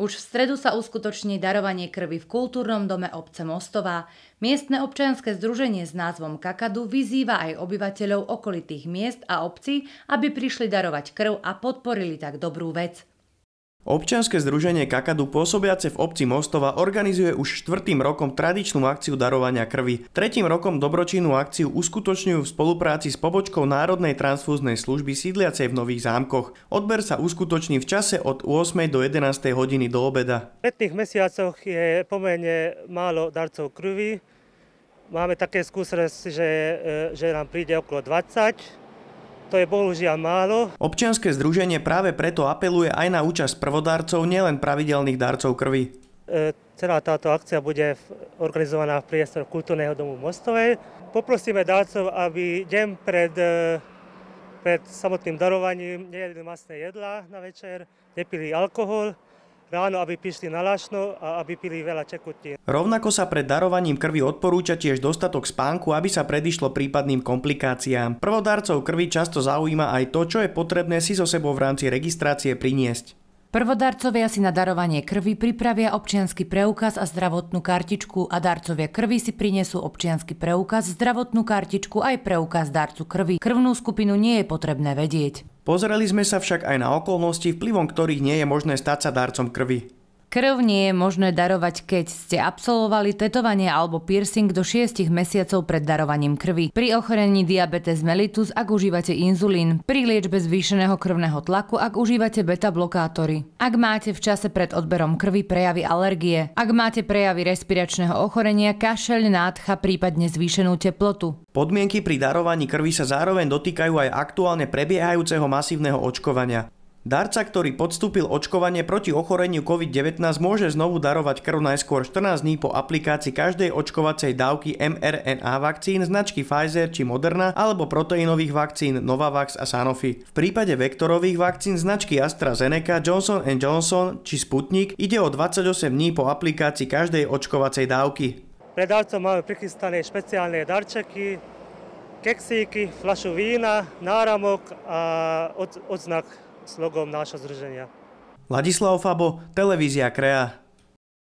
Už v stredu sa uskutoční darovanie krvi v kultúrnom dome obce Mostová. Miestne občianske združenie s názvom Kakadu vyzýva aj obyvateľov okolitých miest a obcí, aby prišli darovať krv a podporili tak dobrú vec. Občianske združenie Kakadu pôsobiace v obci Mostova organizuje už štvrtým rokom tradičnú akciu darovania krvi. Tretím rokom dobročinnú akciu uskutočňujú v spolupráci s pobočkou Národnej transfúznej služby sídliacej v Nových zámkoch. Odber sa uskutoční v čase od 8. do 11. hodiny do obeda. V letných mesiacoch je pomerne málo darcov krvi. Máme také skúsenosti, že, e, že nám príde okolo 20 to je bohužiaľ málo. Občianske združenie práve preto apeluje aj na účasť prvodárcov, nielen pravidelných darcov krvi. E, celá táto akcia bude organizovaná v priestore kultúrneho domu Mostovej. Poprosíme darcov, aby deň pred, e, pred samotným darovaním nejedli masné jedlá na večer, nepili alkohol, ráno, aby pišli na lašno a aby pili veľa čekutín. Rovnako sa pred darovaním krvi odporúča tiež dostatok spánku, aby sa predišlo prípadným komplikáciám. Prvodárcov krvi často zaujíma aj to, čo je potrebné si so sebou v rámci registrácie priniesť. Prvodarcovia si na darovanie krvi pripravia občiansky preukaz a zdravotnú kartičku a darcovia krvi si prinesú občiansky preukaz, zdravotnú kartičku aj preukaz darcu krvi. Krvnú skupinu nie je potrebné vedieť. Pozreli sme sa však aj na okolnosti, vplyvom ktorých nie je možné stať sa darcom krvi. Krv nie je možné darovať, keď ste absolvovali tetovanie alebo piercing do 6 mesiacov pred darovaním krvi. Pri ochorení diabetes mellitus, ak užívate inzulín. Pri liečbe zvýšeného krvného tlaku, ak užívate beta-blokátory. Ak máte v čase pred odberom krvi prejavy alergie. Ak máte prejavy respiračného ochorenia, kašeľ, nádcha, prípadne zvýšenú teplotu. Podmienky pri darovaní krvi sa zároveň dotýkajú aj aktuálne prebiehajúceho masívneho očkovania. Darca, ktorý podstúpil očkovanie proti ochoreniu COVID-19, môže znovu darovať krv najskôr 14 dní po aplikácii každej očkovacej dávky mRNA vakcín značky Pfizer či Moderna alebo proteínových vakcín Novavax a Sanofi. V prípade vektorových vakcín značky AstraZeneca, Johnson Johnson či Sputnik ide o 28 dní po aplikácii každej očkovacej dávky. Pre darcov máme prichystané špeciálne darčeky, keksíky, flašu vína, náramok a odznak s logom nášho združenia. Ladislav Fabo, televízia Krea.